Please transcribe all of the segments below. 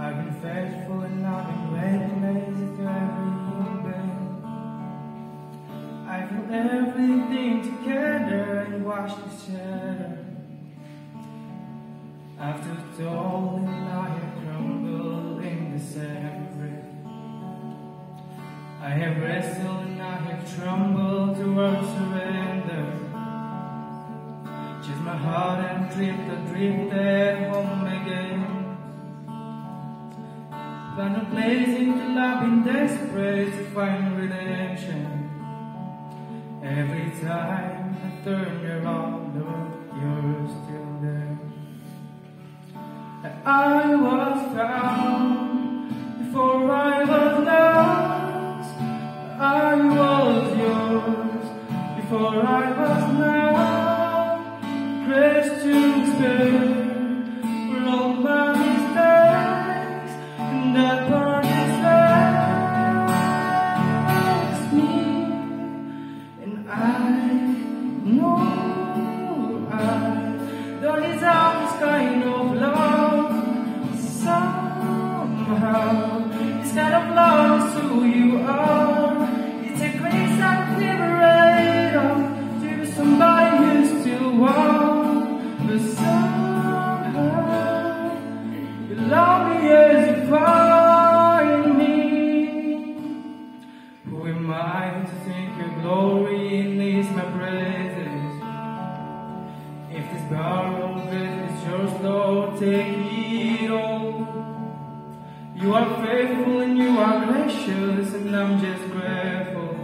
I've been faithful and I've been lazy to every human. I put everything together and wash the shadow. After it all, I have crumbled in the sand. I have wrestled and I have trembled towards surrender. Just my heart and drifted, drifted home again. Found a place in the I've been desperate to find redemption. Every time I turn around, you're still there. I was found before I was lost. I was yours before I was now. Grace to spare Kind of love who you are. It's a grace I'm liberator to somebody who still want. But somehow, you love me as you find me. Who am I to think your glory needs my praises? If this barrel of it is yours, Lord, take it all. You are faithful and you are gracious, and I'm just grateful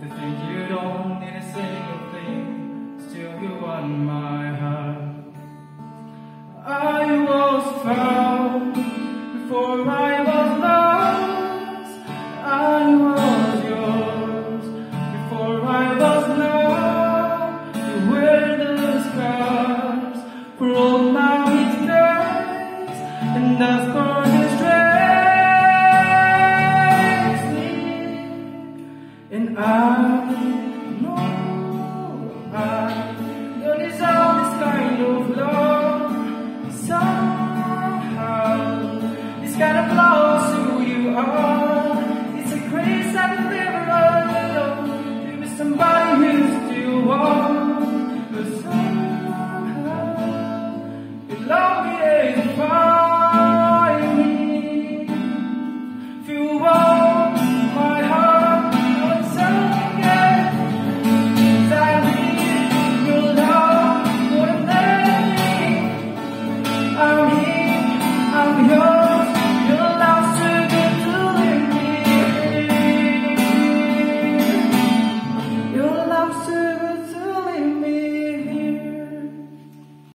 to think you don't need a single thing. Still, you want my heart. I was found before I was lost. I was yours before I was loved. You wear the scars for all my mistakes, and that's this kind